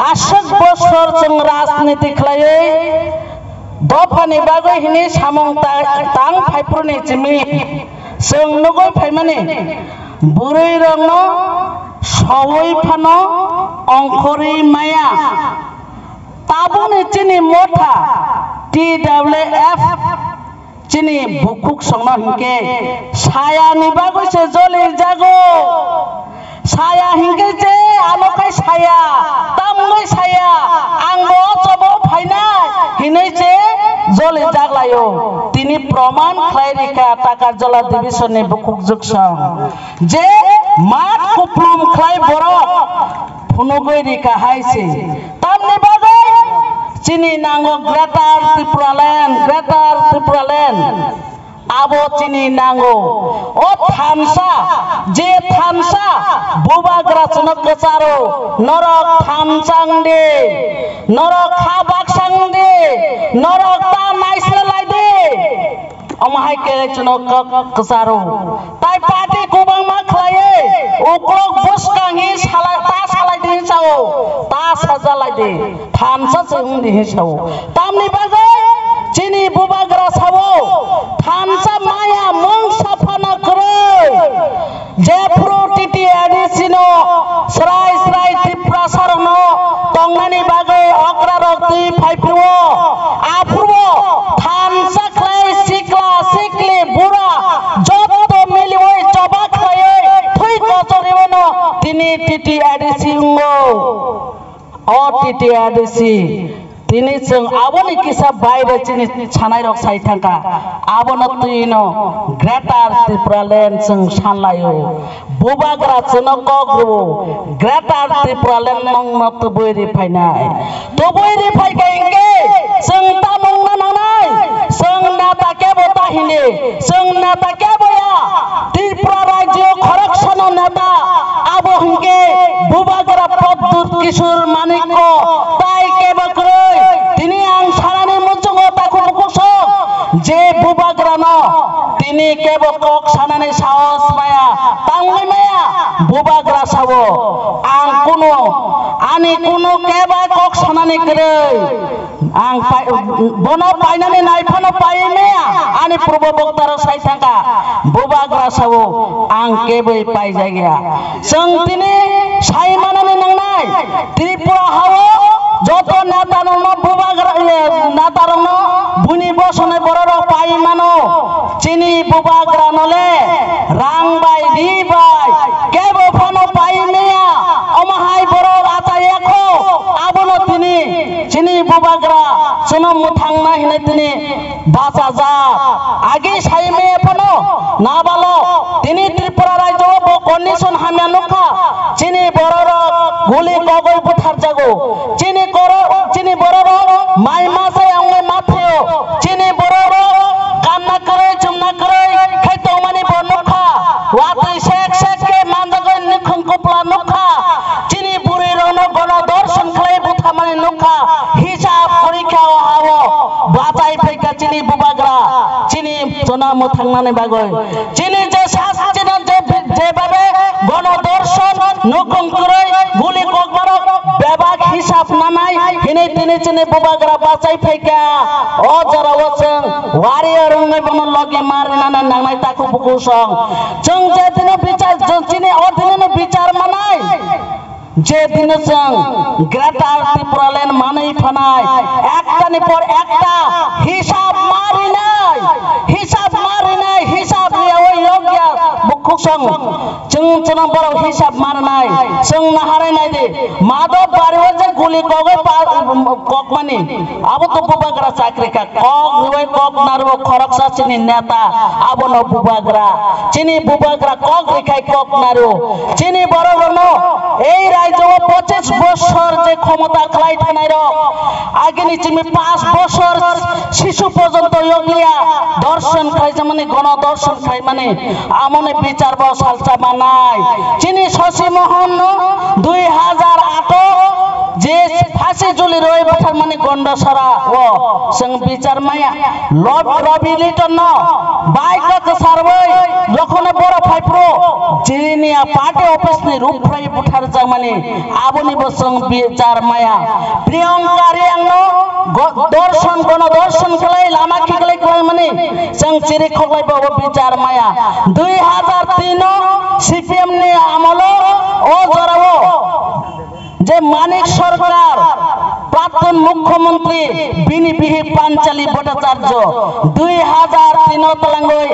आसक बसर जों राजनीति खालायै दफानि बागै हिनि सामं तां फाइप्रनि जिमि जों नगै फाइमानि बुरै रंनो सवै फानो अंखरि माया ताबुनि चिनि मथा टी डब्लिउ एफ चिनि बुकुक संनो हिंके सायानि बागैसो जलि जागो साया हिंके जे आलोखाय साया तामगै साया आंबो जबो फाइनाय हिनै जे জলে জাগলায়ো তিনি প্রমাণ খাইরিকা টাকা জলা ডিভিশনে বুকুক জুকসং যে মাঠ কুপ্লুম খাই বড় ফুনুগৈ রিকা হাইছে তামনি বাগৈ চিনি নাঙ্গো গ্রেটার ত্রিপুরালেন্ড গ্রেটার ত্রিপুরালেন্ড আবো চিনি নাঙ্গো ও থামসা যে থামসা বুবাগ্রা চনক গচারো নরক থামসাং দে নরক খাবাকসাং দে নরক তা নাইসলে লাই দে অমাহাই কে চনক গচারো তাই পার্টি কুবাং মা খালায়ে উকলক বুসকাঙ্গি সালাই তা সালাই দে চাও তা সাজালাই দে থামসা जों दे চাও তামনি বাজে চিনি বুবাগ্রা সাবো থামসা TTADC ngo oh TTADC tini chung aboni kisa baire chini chanai rok sai thangka abono tuino greater tripura land chung sanlayo bubagra chuno kogru greater tripura land nong no tubui rifai nai tubui rifai ka inge chung tamong na nanai chung nata ke bota hine chung nata ke কিশোর মানিক্য সানানি সাহস মায়া তাংলাই মায়া বুবাগ্রা সাবো আং কোনো, আনি কোনো কেবা cock সানানি করে আং বনো পাইনানি নাইফানো পাই মায়া, আনি পূর্ব বক্তার সাই থাকা। বুবাগ্রা সাবো আং কেबै পাই জায়গা जों তিনি সাই মানানি নাংনাই ত্রিপুরা হাওয়া যত নেতা নেতা রং বুনি বসনে বড় পাই মানো। চিনি বুবাগ্রা নলে রাং বাই রি বাই কেব ফনো পাই মেয়া? অমাহাই বড় আতা এখো আবনো তিনি চিনি বুবাগ্রা চুনো মুথাংনা হিনে তিনি বাঁচা যা। আগে সাই মেয়ে ফনো, না বালো। তিনি ত্রিপুরা রাজ্য কন্ডিশন হামিয়া নুখা চিনি বড় গুলি কগল বুথার জাগো চিনি করো চিনি বড় মাই মাসে আঙ্গে মাথেও চিনি বড় কান্না করে চুমনা করে খাইতো মানে বনুখা ওয়াতই শেখ শেখ কে মানজাগন নিখং কপলা নুখা চিনি বুড়ি রন গণ দর্শন খাই বুথা মানে নুখা হিসাব পরীক্ষা ও হাও বাতাই ফেকা চিনি বুবাগ্রা চিনি মোহাম্মদ হান্নানি বাগয় যিনি যে শাস্তি যেভাবে গণদর্শন নকুম করে গুলি কোকবারক বেবাক হিসাব নামাই হিনে তিনি চিনে বুবাগরা বাঁচাই ফেকা। ও যারা ওছেন ওয়ারিয়ার রঙে বন লগে মারে না নামাই তাকু বুকুসং চং যে দিনে বিচার চিনে ও বিচার মানাই যে দিনে চান গ্রেটার ত্রিপুরা মানেই ফানায়। একটানি পর একটা হিসাব মারি নাই। বুকু সং जों চনা বড় হিসাব মার নাই जों না হারাই নাই দে। মাধব বাড়িও যে গুলি কগে কক মানে? আবো তো বুবাগ্রা চাকরি কা কক রিওই কক চিনি বড় এই পঁচিশ বছর যে ক্ষমতা খেলাই থানাই আগে চিমি পাঁচ বছর শিশু পর্যন্ত ইয়গলিয়া দর্শন খাইছে মানে গণদর্শন খাই মানে। আমনে বিচার বসালচা বানাই চিনি শশী মোহন দুই হাজার আট जे फांसी जुलि रही बथार माने गंड सरा वो जों बिचार माया लब रबि लिटन न बाइक सारबै लखने बर फाइप्रो जिनिया पार्टी अफिस नि रूप फ्राय बुथार जा माने आबनि बसं बिचार माया प्रियंका रियांनो दर्शन गण दर्शन खालाय लामा खिगलाय खालाय माने जों चिरि खगलाय बाबो बिचार माया 2003 যে মানিক সরকার, প্রাক্তন মুখ্যমন্ত্রী বিনিবিহি পাঞ্চালী ভট্টাচার্য, দুই হাজার তিন তলাঙ্গই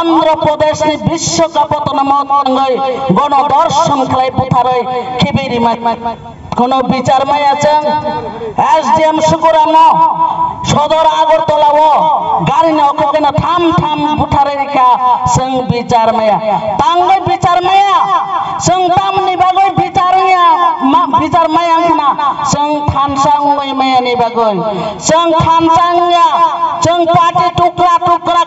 অন্ধ্রপ্রদেশ বিশ্বকাপত তলাঙ্গই গণদর্শন খেলাই পুথারই খিবিরি কোনো বিচার মাই আছেন এস ডি এম শুকুরাম সদর আগরতলাব গাড়ি নকোকেন থাম থাম বুঠারে রেখা, সং বিচার মাইয়া। তাঙ্গে বিচার মাইয়া, সং তাম নিবাগই বিচার মাইয়া বিচার মাইয়া না। সং থানসাং মায়া নিবাগই সং থানসাং সং পাটি টুকরা টুকরা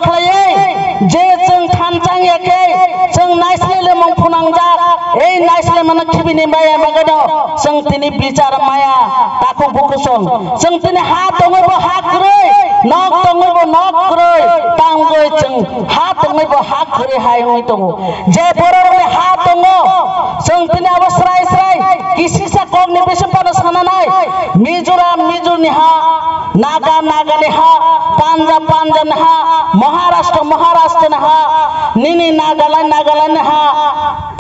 malaki bini maya bagado sang tini bicara maya takung bukusong sang tini hat tongoy bo hat kroi nok tongoy bo nok kroi tanggoi ceng hat tongoy bo hat kroi hai hoi tongo jai boror me hat tongo sang tini abo serai serai kisi sa kong ni bisu pada sana nai mijuram mijur niha naga naga niha पांजाब पांजाब नहा महाराष्ट्र महाराष्ट्र नहा निनी नागालैंड नागालैंड नहा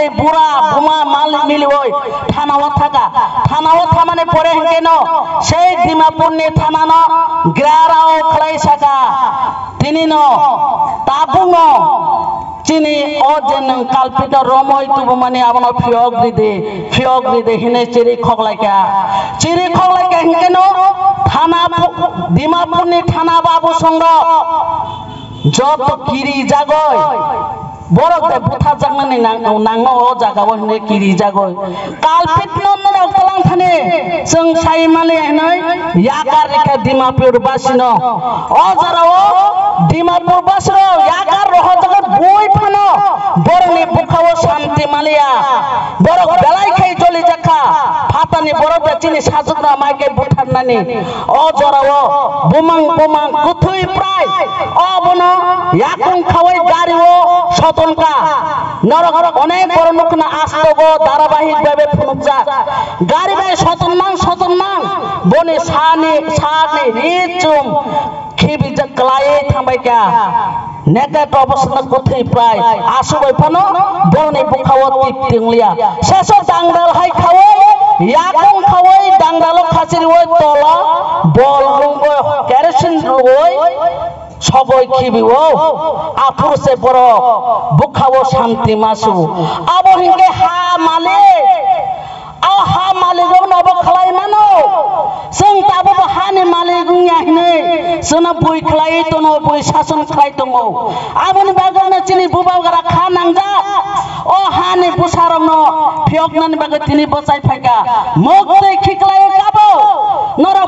শিকলে বুড়া, বুমা, মাল মিলি ওই থানাও থাকা। থানাও থামানে পরে কেন সেই ডিমাপুর নি থানা ন গ্রারাও খাই সাকা তিনি ন তাবুং চিনি ও যে নং কালপিটা রমই তুবো মানে আমন ফিয়ক দিদে ফিয়ক দিদে হিনে চিরি খগলাইকা। চিরি খগলাইকা হিঙ্কেন থানা ডিমাপুরনি থানা বাবু সঙ্গ। যত কিরি জাগয় borok de buta jangna ni nang nang o jagaw ne kiri jagoy kalpit no no kolang thane sung sai male noi yakar rekha dimapur basino o jara o dimapur basro yakar roho jagat boi phano borne bukhawo shanti malia borok belai khai joli jakha আতানে বড় চিনি সাজুদরা মাইকে বুঠার নানি। অ জরাও বোমাং বোমাং, কুথুই প্রায়। ও বনো ইয়াকুং খাওয়াই গাড়ি ও সতনকা নরক, অনেক বড় লোক না আসতো গো, ধারাবাহিক ভাবে ফুনুজা গাড়ি ভাই সতন নাং সতন নাং বনে সানি সানি, নিচুম। খিবি যা ক্লায়ে থামাইকা নেকাট অবস্থা কোথায় প্রায়। আসবাই ফানো বনে বুখাও টিপটিংলিয়া শেষ ডাংরাল হাই খাওয়া, ইয়াকং খাওয়াই ডাংরাল খাসির ওই তলা, বল রুঙ্গ কেরোসিন ওই সবই খিবি, ও। আপুর সে বড় বুখাও শান্তি মাসু। আবো হিঙ্গে হা মালে আ হা মালে গো নব जोंना बय खालाय दङ बय शासन खालाय दङ आबनि बागान चिनि बुबावगारा खा नांजा अ हानि बुसारंनो फियकनानि बागै तिनि बसाय फायका मगदै खिखलाय गाबो नर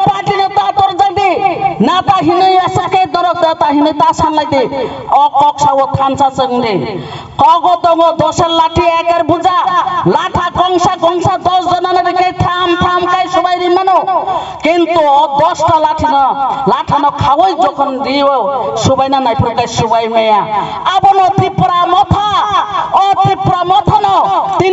না তা হিনে এসাকে দরক দা তা হিনে তা সামলাইতে। অ কক সাও থানসা সঙ্গে কক তঙ্গ দশের লাঠি একের বুঝা লাঠা কংসা কংসা দশ জনের কে থাম থাম কাই সবাই মানো। কিন্তু দশটা লাঠি না, লাঠা না খাওয়াই যখন দিও, সবাই না নাই ফুরকাই সবাই মেয়া আবন ত্রিপুরা মথা অ ত্রিপুরা মথা ন, তিন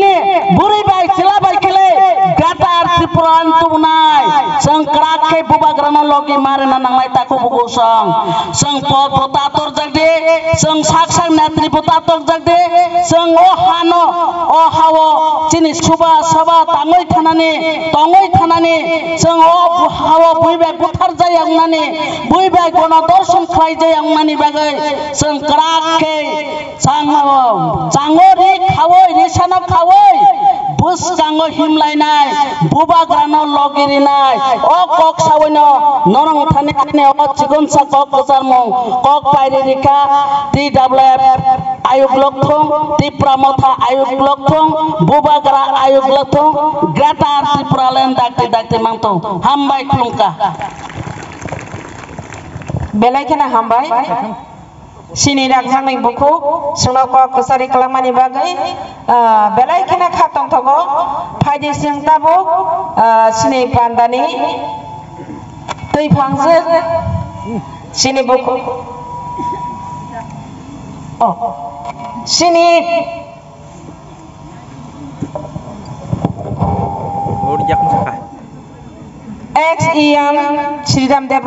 ke bubagrana loki marena nang lai taku bugusang sang po potator jagde sang saksang natri potator jagde sang ohano ohawo chini suba saba tangoi thanane tangoi thanane jeng o hawa buibai buthar jayang mani buibai gono dorshon khlai jayang mani bagai jeng krak ke chang chango ri khawoi nisana khawoi বুস কাঙ্গ হিমলাই নাই বুবা গ্রান লগিরি নাই অ cock সাবন নরং থানে কানে অ চিকন সা কক বসার মং কক পাইরে রেখা টি ডাব্লিউ এফ আয়ুব লক্ষং ত্রিপুরা মথা আয়ুব লক্ষং বুবা kara ayu glato gata arti pralen dakti dakti manto hambai klungka Belain kena hambai. Sini dakhang buku suno ko kusari kalamani bagai eh, belai kena khatong thogo phaji sing tabo eh, sini pandani tui phangse sini buku. Oh sini Jakarta. X Iyam Sri Ram Dev